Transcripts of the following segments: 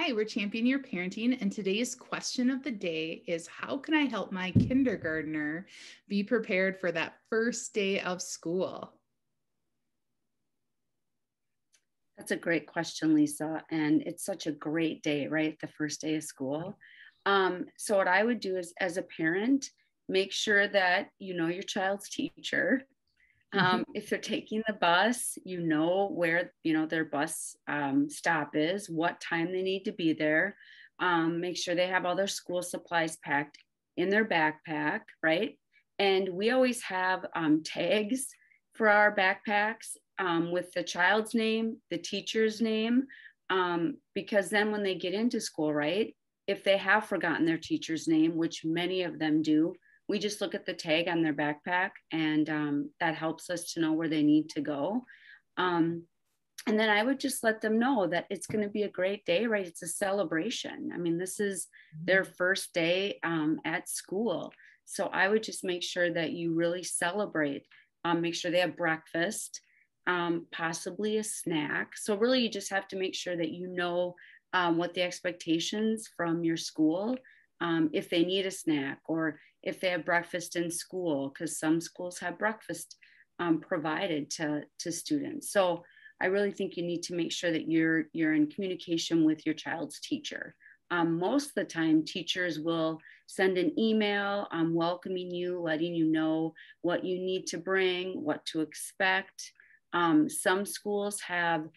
Hi, we're Champion Your Parenting, and today's question of the day is How can I help my kindergartner be prepared for that first day of school? That's a great question, Lisa. And it's such a great day, right? The first day of school. Um, so, what I would do is, as a parent, make sure that you know your child's teacher um, mm-hmm. if they're taking the bus, you know where you know their bus um, stop is, what time they need to be there. Um, make sure they have all their school supplies packed in their backpack, right? And we always have um, tags for our backpacks um, with the child's name, the teacher's name, um, because then when they get into school, right? If they have forgotten their teacher's name, which many of them do, we just look at the tag on their backpack and um, that helps us to know where they need to go. Um, and then i would just let them know that it's going to be a great day right? It's a celebration. I mean this is mm-hmm. their first day um, at school. So i would just make sure that you really celebrate um, make sure they have breakfast um, possibly a snack. So really you just have to make sure that you know um, what the expectations from your school um, if they need a snack or if they have breakfast in school, because some schools have breakfast um, provided to, to students. So I really think you need to make sure that you're, you're in communication with your child's teacher. Um, most of the time, teachers will send an email um, welcoming you, letting you know what you need to bring, what to expect. Um, some schools have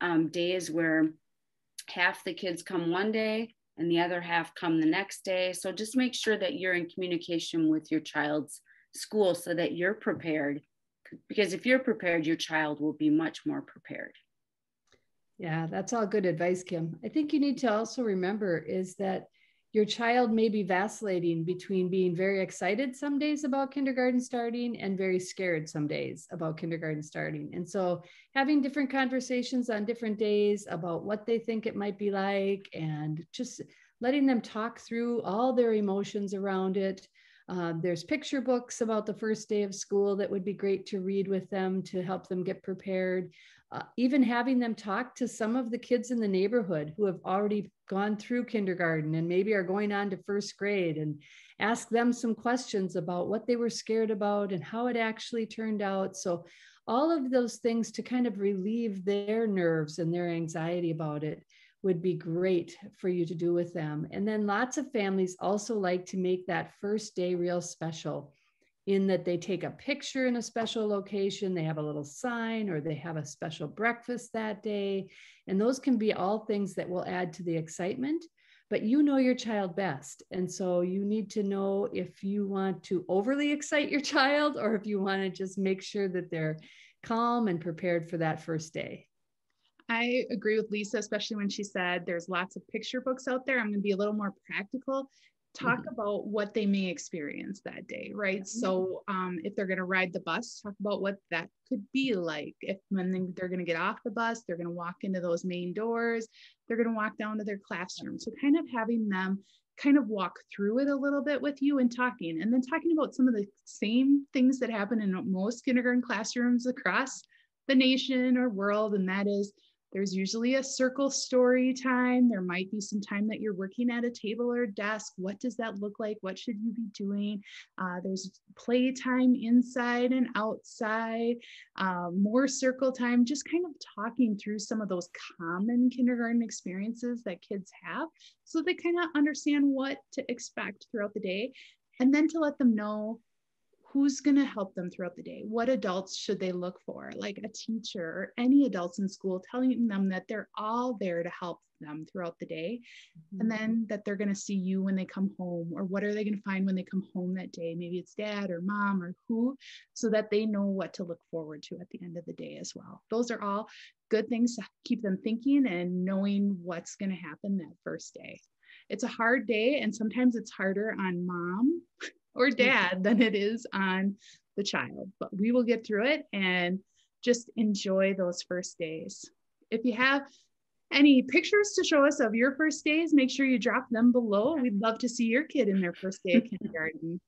um, days where half the kids come one day and the other half come the next day. So just make sure that you're in communication with your child's school so that you're prepared. Because if you're prepared, your child will be much more prepared. Yeah, that's all good advice, Kim. I think you need to also remember is that your child may be vacillating between being very excited some days about kindergarten starting and very scared some days about kindergarten starting. And so having different conversations on different days about what they think it might be like and just letting them talk through all their emotions around it. Uh, there's picture books about the first day of school that would be great to read with them to help them get prepared uh, even having them talk to some of the kids in the neighborhood who have already gone through kindergarten and maybe are going on to first grade and ask them some questions about what they were scared about and how it actually turned out. So, all of those things to kind of relieve their nerves and their anxiety about it would be great for you to do with them. And then lots of families also like to make that first day real special in that they take a picture in a special location, they have a little sign, or they have a special breakfast that day. And those can be all things that will add to the excitement. But you know your child best. And so you need to know if you want to overly excite your child or if you want to just make sure that they're calm and prepared for that first day. I agree with Lisa, especially when she said there's lots of picture books out there. I'm going to be a little more practical talk mm-hmm. about what they may experience that day right mm-hmm. so um, if they're going to ride the bus talk about what that could be like if when they're going to get off the bus they're going to walk into those main doors they're going to walk down to their classroom so kind of having them kind of walk through it a little bit with you and talking and then talking about some of the same things that happen in most kindergarten classrooms across the nation or world and that is there's usually a circle story time. There might be some time that you're working at a table or desk. What does that look like? What should you be doing? Uh, there's play time inside and outside, um, more circle time, just kind of talking through some of those common kindergarten experiences that kids have so they kind of understand what to expect throughout the day. And then to let them know who's going to help them throughout the day? What adults should they look for? Like a teacher or any adults in school telling them that they're all there to help them throughout the day. Mm-hmm. and then that they're going to see you when they come home or what are they going to find when they come home that day? Maybe it's dad or mom or who so that they know what to look forward to at the end of the day as well. Those are all good things to keep them thinking and knowing what's going to happen that first day. It's a hard day and sometimes it's harder on mom or dad than it is on the child. But we will get through it and just enjoy those first days. If you have any pictures to show us of your first days, make sure you drop them below. We'd love to see your kid in their first day of kindergarten.